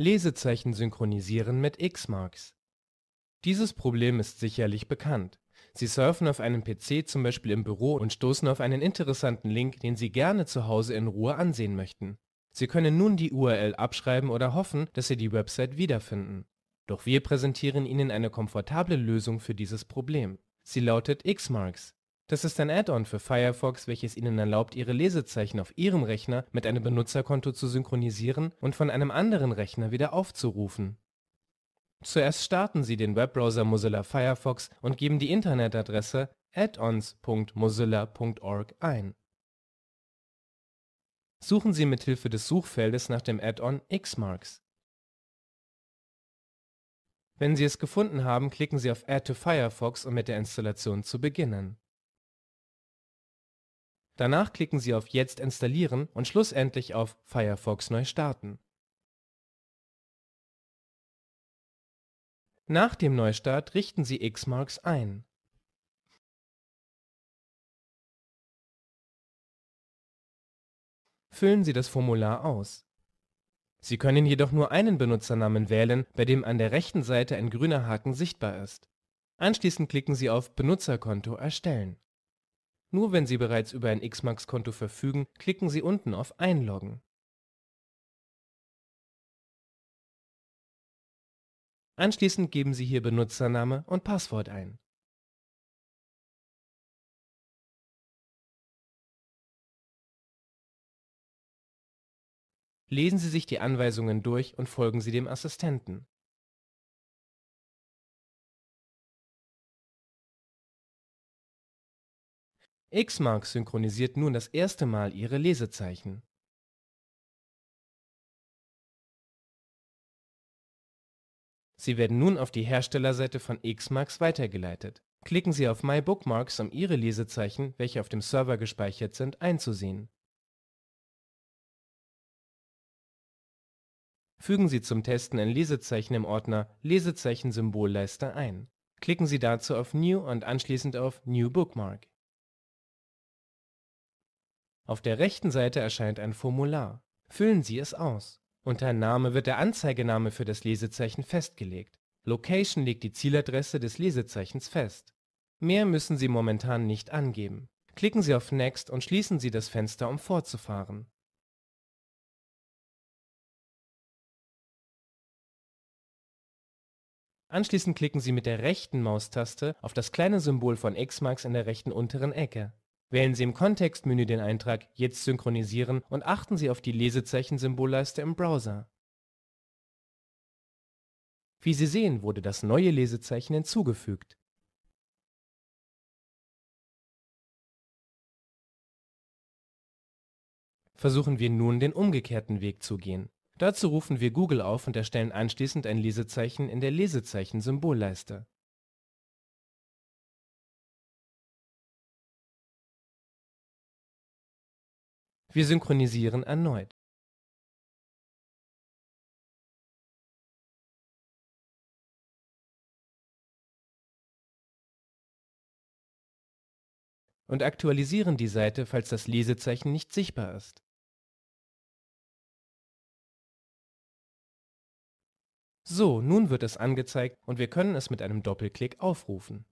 Lesezeichen synchronisieren mit X-Marks. Dieses Problem ist sicherlich bekannt. Sie surfen auf einem PC zum Beispiel im Büro und stoßen auf einen interessanten Link, den Sie gerne zu Hause in Ruhe ansehen möchten. Sie können nun die URL abschreiben oder hoffen, dass Sie die Website wiederfinden. Doch wir präsentieren Ihnen eine komfortable Lösung für dieses Problem. Sie lautet Xmarks. Das ist ein Add-on für Firefox, welches Ihnen erlaubt, Ihre Lesezeichen auf Ihrem Rechner mit einem Benutzerkonto zu synchronisieren und von einem anderen Rechner wieder aufzurufen. Zuerst starten Sie den Webbrowser Mozilla Firefox und geben die Internetadresse addons.mozilla.org ein. Suchen Sie mithilfe des Suchfeldes nach dem Add-on Xmarks. Wenn Sie es gefunden haben, klicken Sie auf Add to Firefox, um mit der Installation zu beginnen. Danach klicken Sie auf Jetzt installieren und schlussendlich auf Firefox neu starten. Nach dem Neustart richten Sie Xmarks ein. Füllen Sie das Formular aus. Sie können jedoch nur einen Benutzernamen wählen, bei dem an der rechten Seite ein grüner Haken sichtbar ist. Anschließend klicken Sie auf Benutzerkonto erstellen. Nur wenn Sie bereits über ein Xmax-Konto verfügen, klicken Sie unten auf Einloggen. Anschließend geben Sie hier Benutzername und Passwort ein. Lesen Sie sich die Anweisungen durch und folgen Sie dem Assistenten. Xmarks synchronisiert nun das erste Mal Ihre Lesezeichen. Sie werden nun auf die Herstellerseite von Xmarks weitergeleitet. Klicken Sie auf My Bookmarks, um Ihre Lesezeichen, welche auf dem Server gespeichert sind, einzusehen. Fügen Sie zum Testen ein Lesezeichen im Ordner Lesezeichen-Symbolleiste ein. Klicken Sie dazu auf New und anschließend auf New Bookmark. Auf der rechten Seite erscheint ein Formular. Füllen Sie es aus. Unter Name wird der Anzeigename für das Lesezeichen festgelegt. Location legt die Zieladresse des Lesezeichens fest. Mehr müssen Sie momentan nicht angeben. Klicken Sie auf Next und schließen Sie das Fenster, um fortzufahren. Anschließend klicken Sie mit der rechten Maustaste auf das kleine Symbol von Xmarks in der rechten unteren Ecke. Wählen Sie im Kontextmenü den Eintrag Jetzt synchronisieren und achten Sie auf die Lesezeichen-Symbolleiste im Browser. Wie Sie sehen, wurde das neue Lesezeichen hinzugefügt. Versuchen wir nun den umgekehrten Weg zu gehen. Dazu rufen wir Google auf und erstellen anschließend ein Lesezeichen in der Lesezeichen-Symbolleiste Wir synchronisieren erneut. Und aktualisieren die Seite, falls das Lesezeichen nicht sichtbar ist. So, nun wird es angezeigt und wir können es mit einem Doppelklick aufrufen